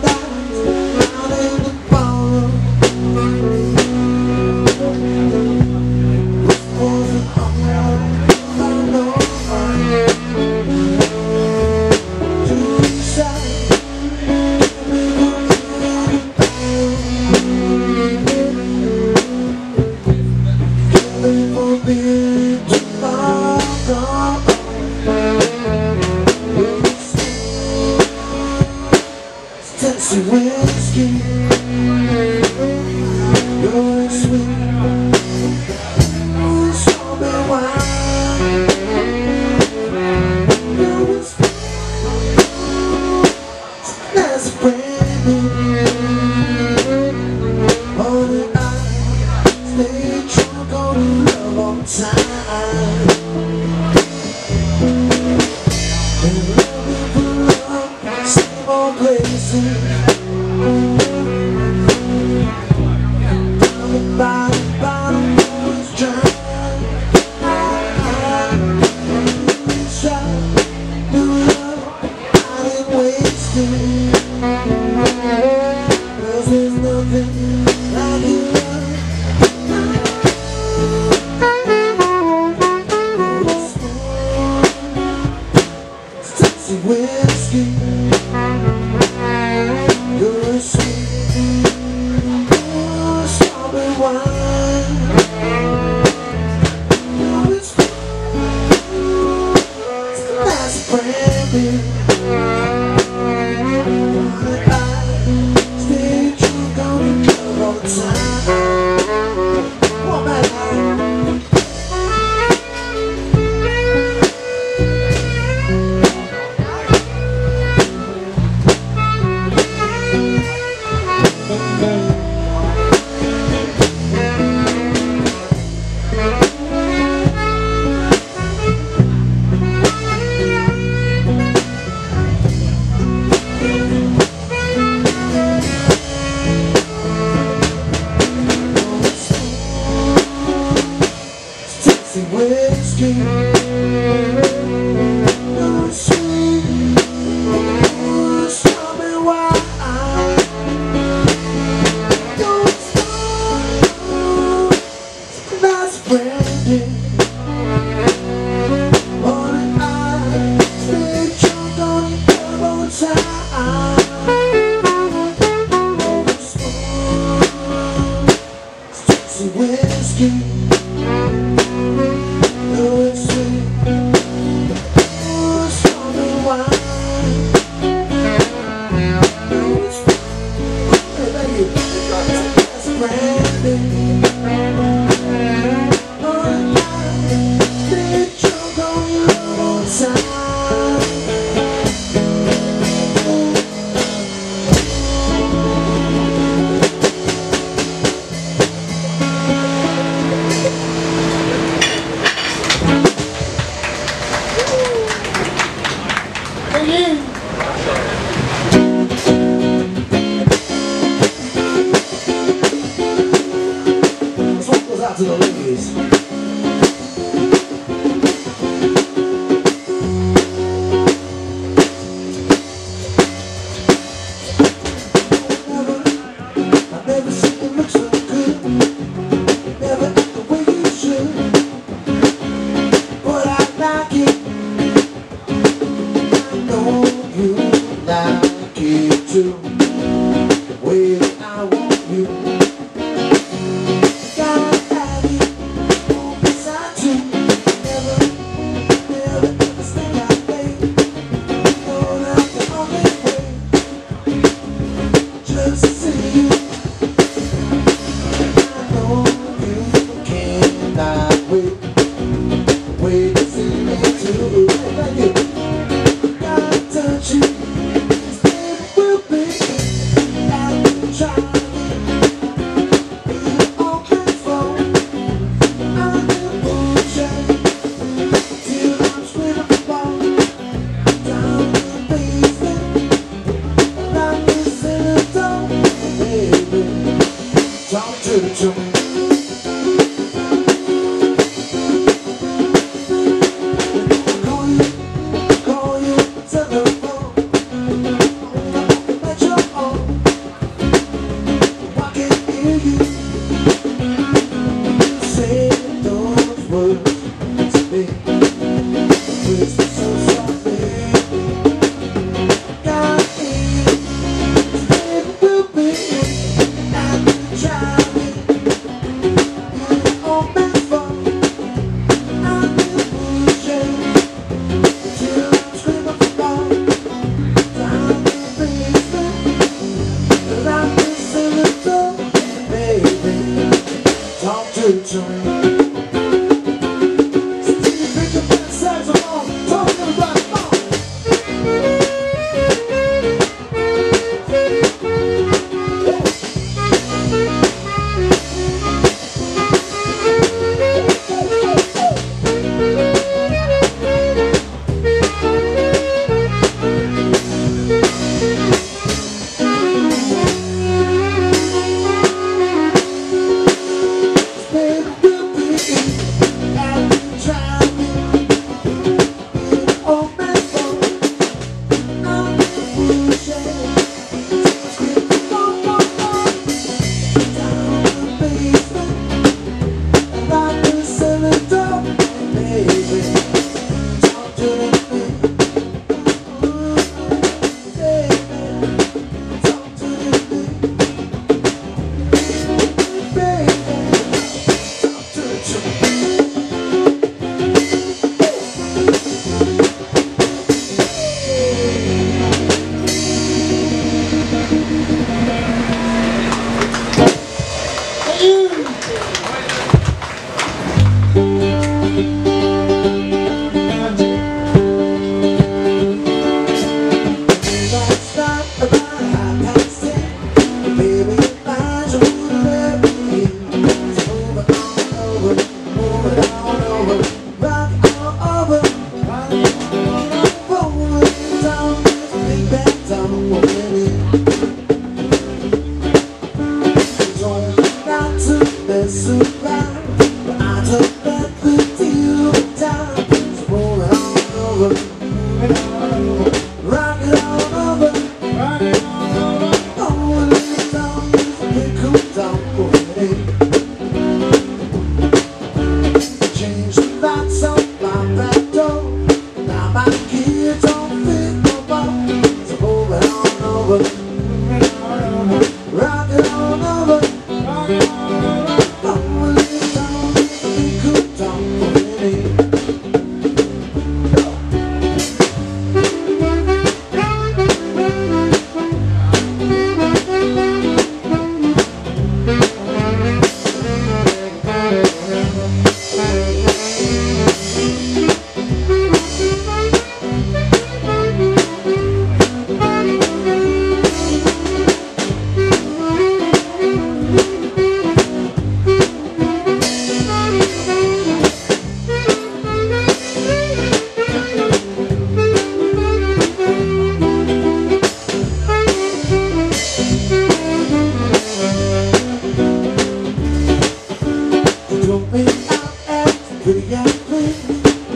Bye. Música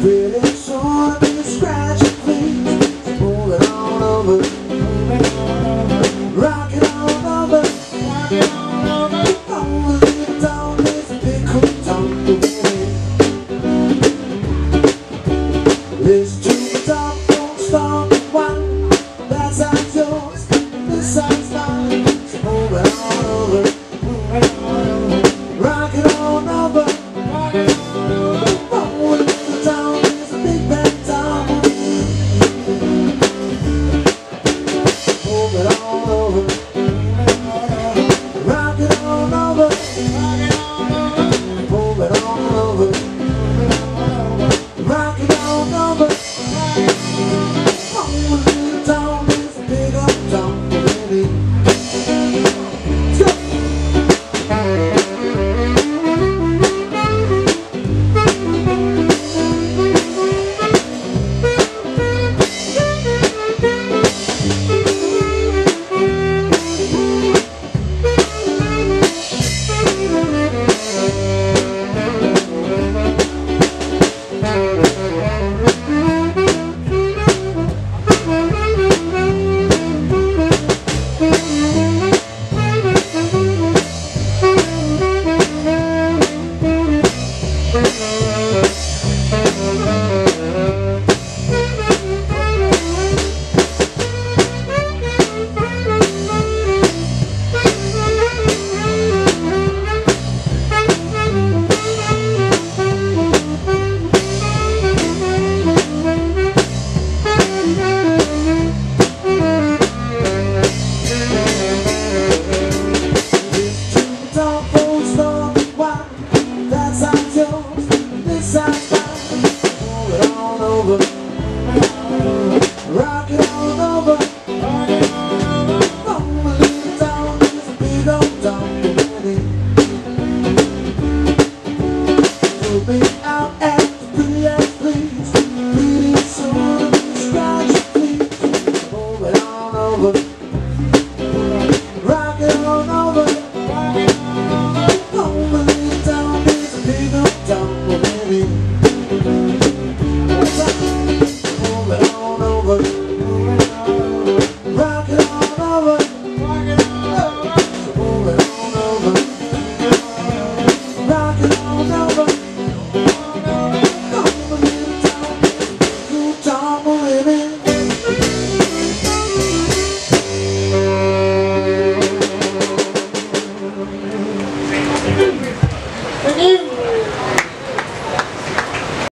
clean, over. Rock